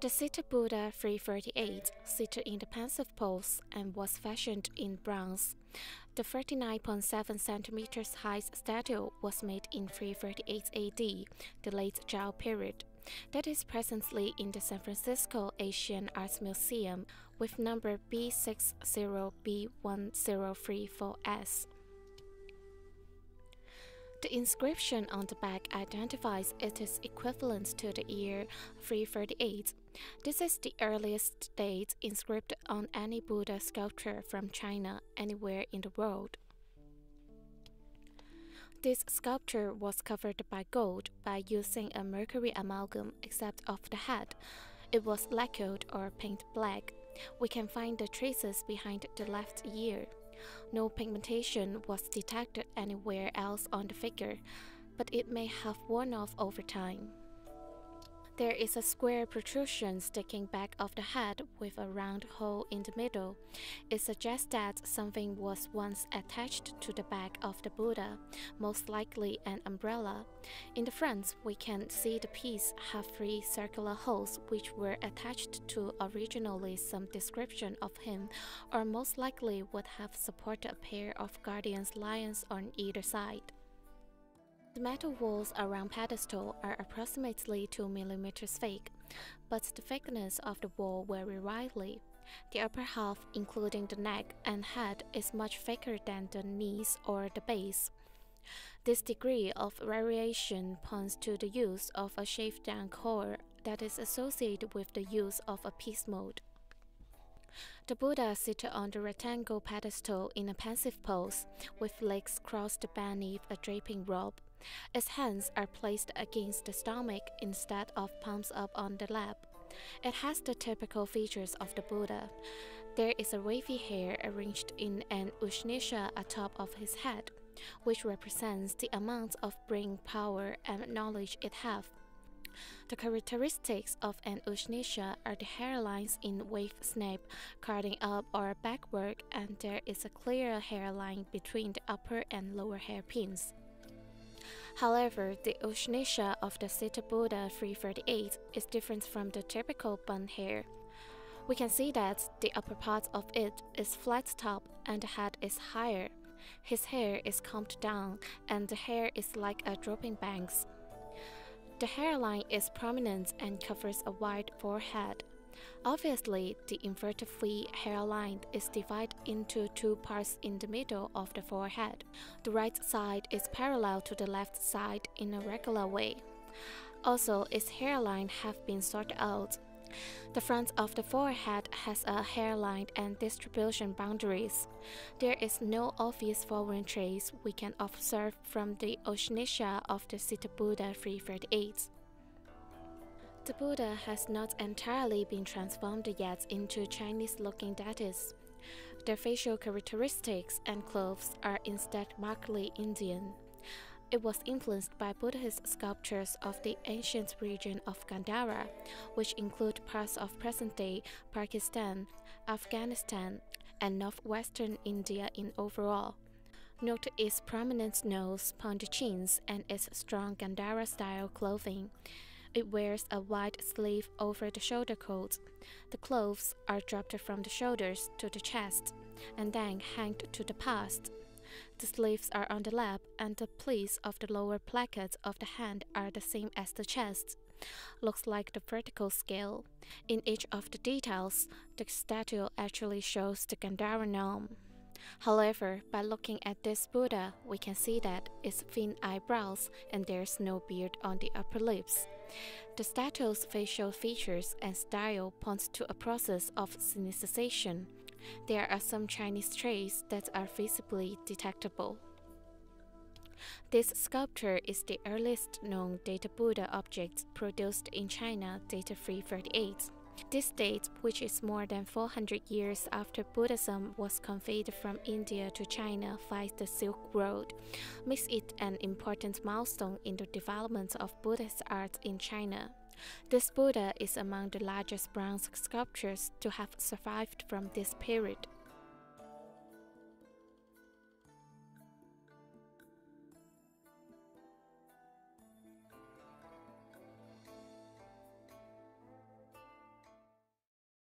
The Seated Buddha 338 seated in the pensive pose and was fashioned in bronze. The 39.7 centimeters high statue was made in 338 AD, the late Zhao period. That is presently in the San Francisco Asian Arts Museum with number B60B1034S. The inscription on the back identifies it is equivalent to the year 338. This is the earliest date inscribed on any Buddha sculpture from China anywhere in the world. This sculpture was covered by gold by using a mercury amalgam except of the head. It was lacquered or painted black. We can find the traces behind the left ear. No pigmentation was detected anywhere else on the figure, but it may have worn off over time. There is a square protrusion sticking back of the head with a round hole in the middle. It suggests that something was once attached to the back of the Buddha, most likely an umbrella. In the front, we can see the piece have three circular holes which were attached to originally some description of him, or most likely would have supported a pair of guardian lions on either side. The metal walls around pedestal are approximately 2 mm thick, but the thickness of the wall vary widely. The upper half, including the neck and head, is much thicker than the knees or the base. This degree of variation points to the use of a shaved down core that is associated with the use of a peace mode. The Buddha seated on the rectangle pedestal in a pensive pose, with legs crossed beneath a draping robe. Its hands are placed against the stomach instead of palms up on the lap. It has the typical features of the Buddha. There is a wavy hair arranged in an Ushnisha atop of his head, which represents the amount of brain power and knowledge it has. The characteristics of an Ushnisha are the hairlines in wave snap, carding up or backward, and there is a clear hairline between the upper and lower hairpins. However, the Ushnisha of the Seated Buddha 338 is different from the typical bun hair. We can see that the upper part of it is flat top and the head is higher. His hair is combed down and the hair is like a drooping bangs. The hairline is prominent and covers a wide forehead. Obviously, the inverted V hairline is divided into two parts in the middle of the forehead. The right side is parallel to the left side in a regular way. Also, its hairline have been sorted out. The front of the forehead has a hairline and distribution boundaries. There is no obvious foreign trace we can observe from the Ushnisha of the Seated Buddha 338. The Buddha has not entirely been transformed yet into Chinese-looking deities. Their facial characteristics and clothes are instead markedly Indian. It was influenced by Buddhist sculptures of the ancient region of Gandhara, which include parts of present-day Pakistan, Afghanistan, and northwestern India in overall. Note its prominent nose, pointed chins, and its strong Gandhara-style clothing. It wears a wide sleeve over the shoulder coat. The clothes are dropped from the shoulders to the chest and then hanged to the past. The sleeves are on the lap, and the pleats of the lower placket of the hand are the same as the chest. Looks like the vertical scale. In each of the details, the statue actually shows the Gandhara gnome. However, by looking at this Buddha, we can see that it's thin eyebrows and there's no beard on the upper lips. The statue's facial features and style points to a process of sinicization. There are some Chinese traits that are visibly detectable. This sculpture is the earliest known dated Buddha object produced in China dated 338. This date, which is more than 400 years after Buddhism was conveyed from India to China via the Silk Road, makes it an important milestone in the development of Buddhist art in China. This Buddha is among the largest bronze sculptures to have survived from this period.